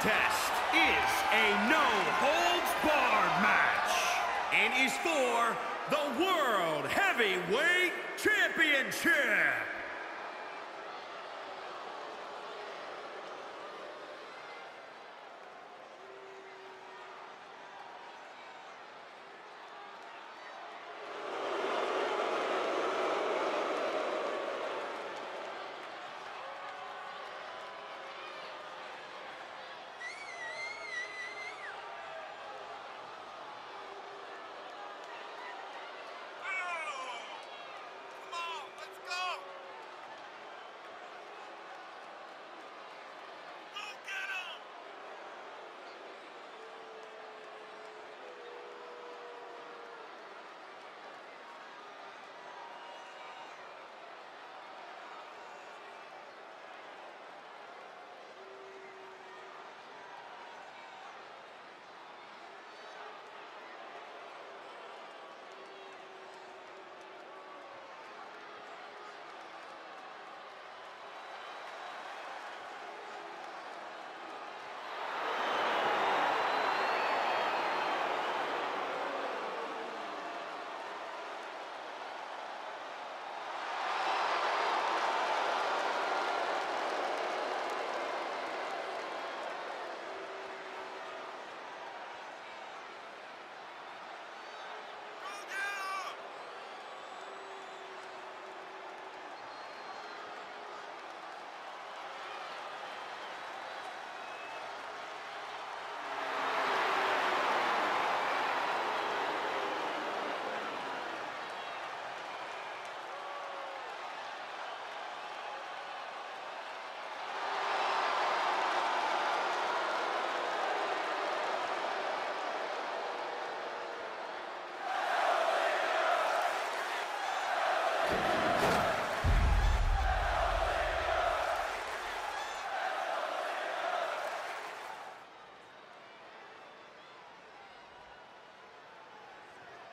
contest is a no-holds-barred match and is for the World Heavyweight Championship.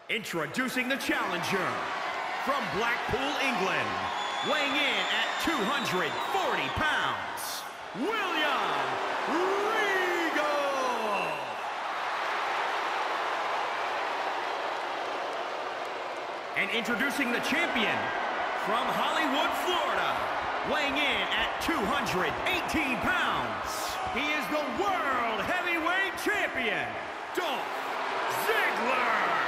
Introducing the challenger from Blackpool, England, weighing in at 240 pounds, William Regal. And introducing the champion from Hollywood, Florida, weighing in at 218 pounds, he is the World Heavyweight Champion, Dolph Ziggler.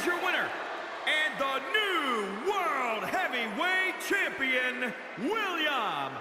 Is your winner, and the new World Heavyweight Champion, William.